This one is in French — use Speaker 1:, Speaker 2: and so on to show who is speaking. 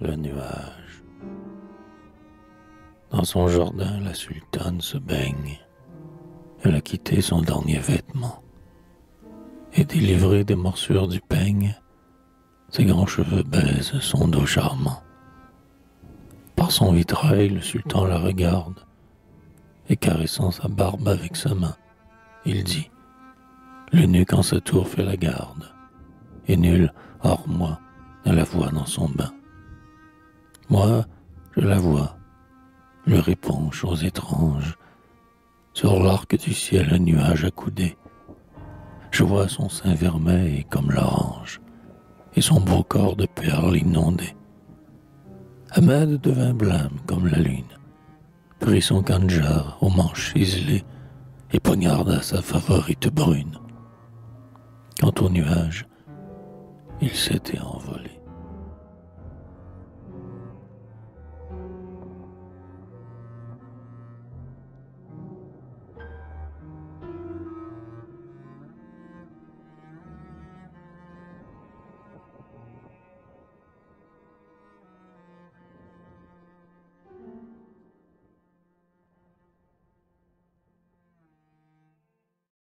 Speaker 1: le nuage. Dans son jardin, la sultane se baigne. Elle a quitté son dernier vêtement. Et délivré des morsures du peigne, ses grands cheveux baisent son dos charmant. Par son vitrail, le sultan la regarde, et caressant sa barbe avec sa main, il dit L'eunuque en sa tour fait la garde, et nul, hors moi, ne la voit dans son bain. Moi, je la vois, lui répond, chose étrange, sur l'arc du ciel un nuage accoudé. Je vois son sein vermeil comme l'orange, et son beau corps de perles inondé. Ahmed devint blême comme la lune, prit son canjar aux manches ciselées et poignarda sa favorite brune. Quant au nuage, il s'était envolé.